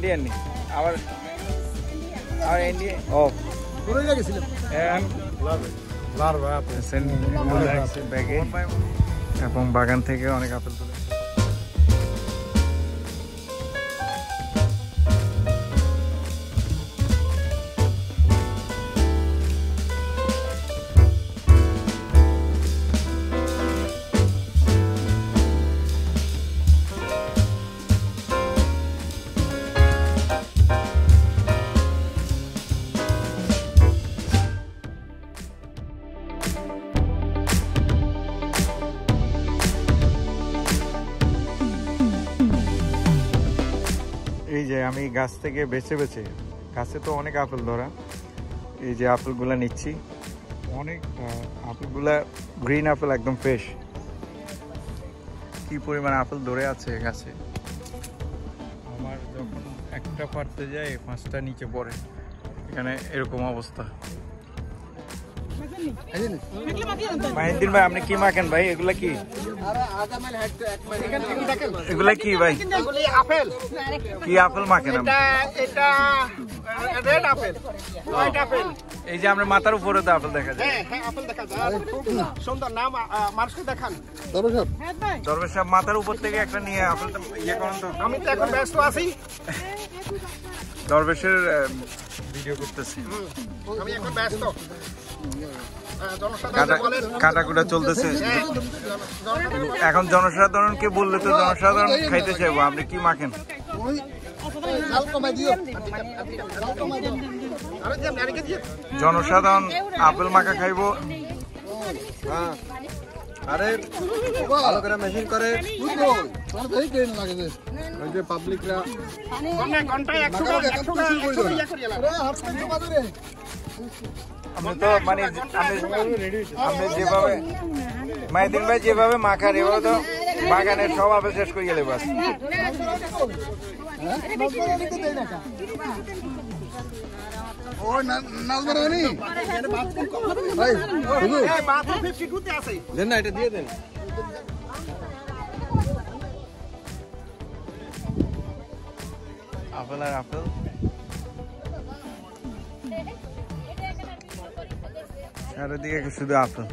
Indian নি আবার আবার ইন্ডিয়ান ও পুরোই গেছিলাম এবং বাগান থেকে অনেক আপেল তুলে এই যে আমি গাছ থেকে বেছে বেছে, গাছে তো অনেক আপেল ধরা, এই যে আপেলগুলা নিচ্ছি, অনেক আপেলগুলা গ্রিন আপেল একদম ফ্রেশ কি পরিমাণ আপেল ধরে আছে গাছে? আমার যখন একটা পারতে যায়, পাঁচটা নিচে পড়ে, এখানে এরকম অবস্থা। মাহিদ্দিন ভাই, আপনি কি মাখেন ভাই? এগুলা কি? এগুলা কি ভাই? আপেল কি আপেল মাখেন আপেল আপেল এই যে আমরা মাথার উপরে তো আপেল দেখা যায়। আপেল মাথার উপর থেকে একটা নিয়ে তো আমি তো এখন ব্যস্ত আছি দরবেশের ভিডিও করতেছি। আমি এখন ব্যস্ত জনসাধারণ কাটাকুটা চলতেছে। এখন জনসাধারণকে বললে তো জনসাধারণ খাইতে চাইব আপনি কি মাখেন? জনসাধারণ আপেল মাখা খাইবো। আরে ভালো করে মেশিন করে। ওই যে পাবলিকরা ঘন্টায় ঘন্টায় টাকা টাকা আমি তো মানে আপনি আপনি যেভাবে মাইদিন ভাই যেভাবে মাখান এভাবে তো বাগানের সব আপেল শেষ করে গেলে বাস এই বাথরুম 52 তে আছে। দেন না এটা দিয়ে দেন। আপেল আর আপেল? চারিদিকে শুধু আপেল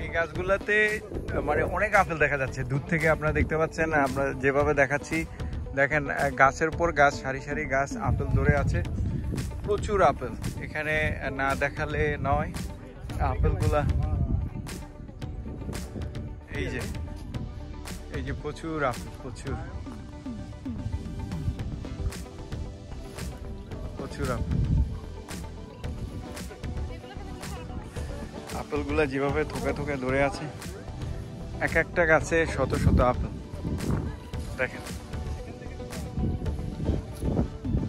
এই গাছগুলাতে মানে অনেক আপেল দেখা যাচ্ছে। দূর থেকে আপনারা দেখতে পাচ্ছেন, আমরা যেভাবে দেখাচ্ছি, দেখেন গাছের পর গাছ, সারি সারি গাছ, আপেল ধরে আছে। প্রচুর আপেল। এখানে না দেখালে নয়, আপেলগুলা। এই যে এই যে প্রচুর আপেল, প্রচুর। প্রচুর আপেলগুলো যেভাবে থোকে থোকে ধরে আছে, এক একটা গাছে শত শত আপেল। দেখেন,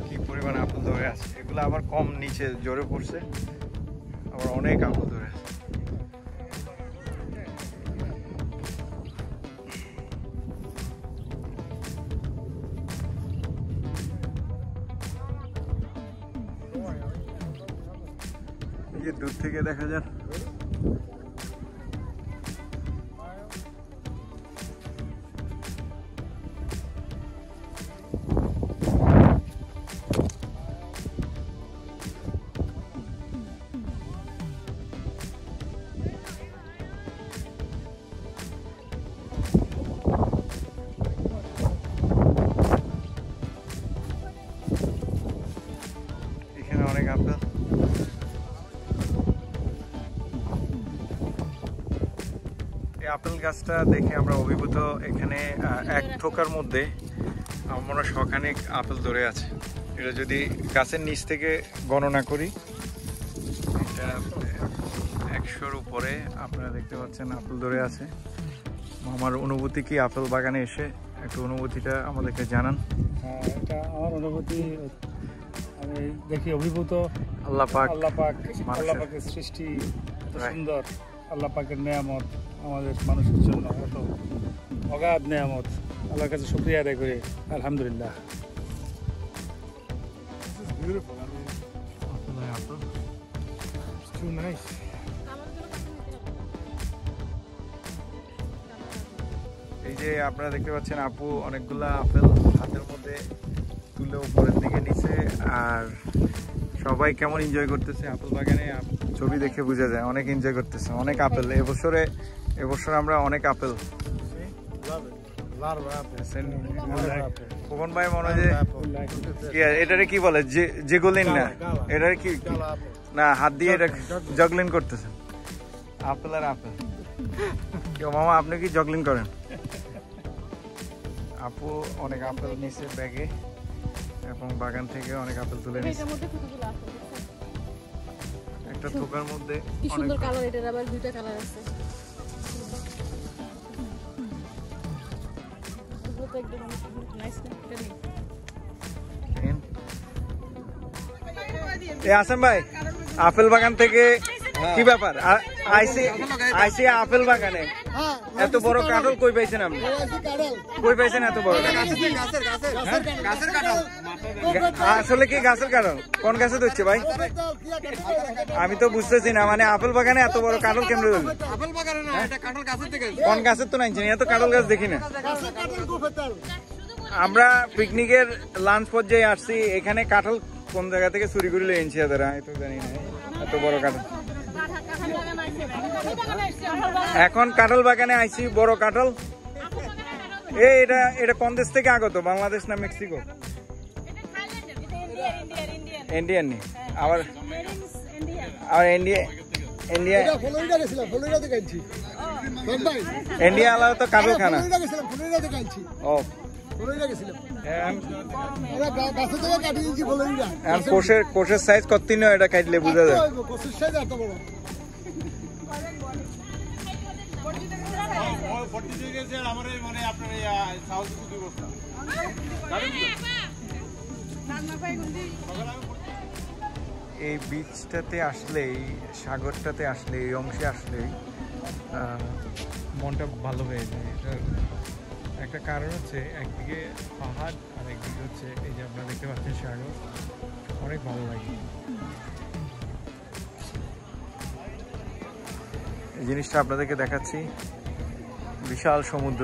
কি পরিমাণ আপেল ধরে আছে। এগুলো আবার কম নিচে জোরে পড়ছে, আবার অনেক আপেল ধরে আছে। এই যে দূর থেকে দেখা যান আপেল গাছটা দেখে আমরা অভিভূত এখানে এক থোকার মধ্যে আমরা শখানেক আপেল ধরে আছে। এটা যদি গাছের নিচ থেকে গণনা করি এটা একশোর উপরে আপনারা দেখতে পাচ্ছেন আপেল ধরে আছে। আমার অনুভূতি কি আপেল বাগানে এসে একটু অনুভূতিটা আমাদেরকে জানান? হ্যাঁ, এটা আমার অনুভূতি আমি দেখি অভিভূত। আল্লাহ পাক আল্লাহ পাক আল্লাহ পাকের সৃষ্টি সুন্দর। আল্লাহ পাকের নেয়ামত আমাদের মানুষের জন্য এত অগাধ নেয়ামত। আল্লাহর কাছে শুক্রিয়া আদায় করি। আলহামদুলিল্লাহ। Too nice. এই যে আপনারা দেখতে পাচ্ছেন আপু অনেকগুলা আপেল হাতের মধ্যে তুলে উপরের দিকে নিচে আর সবাই কেমন এনজয় করতেছে? আপেল বাগানে ছবি দেখে বোঝা যায়, অনেক এনজয় করতেছে। অনেক আপেল। এবছরে এবছর আমরা অনেক আপেল। কি বলে? না। কি না, হাত দিয়ে এটা আপেল আর আপেল। আপনি কি করেন? আপু অনেক আপেল নিচে ব্যাগে। এবং বাগান থেকে অনেক আপেল তুলে আছে একটা থোকার মধ্যে কি সুন্দর কালার এটার আবার দুইটা কালার আছে। একদম নাইস না? এটা নেই। এ আসেন ভাই আপেল বাগান থেকে কি ব্যাপার? আইসি আইসি আপেল বাগানে। এত বড় কাঁঠাল কই পাইছেন আপনি? কই পাইছেন এত বড় আসলে কি গাছের কাঁঠাল কোন গাছে ধরছে ভাই? আমি তো বুঝতেছি না মানে আপেল বাগানে এত বড় কাঁঠাল কেমনে ধরল আপেল বাগানে না এটা কাঁঠাল গাছের থেকে কোন গাছের তো নাইছেন এত কাঁঠাল গাছ দেখি না। আমরা পিকনিকের লাঞ্চ পর্যায়ে আসছি এখানে কাঁঠাল কোন জায়গা থেকে চুরি করে এনেছি এদের আমি তো জানি না এত বড় কাঁঠাল। এখন কাঁঠাল বাগানে আইছি বড় কাঁঠাল। এটা এটা কোন দেশ থেকে আগত? বাংলাদেশ না মেক্সিকো? ইন্ডিয়ান নি। আবার আবার ইন্ডিয়া ইন্ডিয়া ইন্ডিয়া আলাদা তো কাঁঠাল খানা। ও। এখন কোষের কোষের সাইজ কত এটা কাটলে বোঝা যায়। কষির সাইজ এত বড়। এই বিচটাতে আসলেই, সাগরটাতে আসলে এই অংশে আসলেই মনটা ভালো হয়ে যায়। এটার একটা কারণ হচ্ছে একদিকে পাহাড় আর একদিকে হচ্ছে এই যে আপনারা দেখতে পাচ্ছেন সাগর, অনেক ভালো লাগে। এই জিনিসটা আপনাদেরকে দেখাচ্ছি। বিশাল সমুদ্র।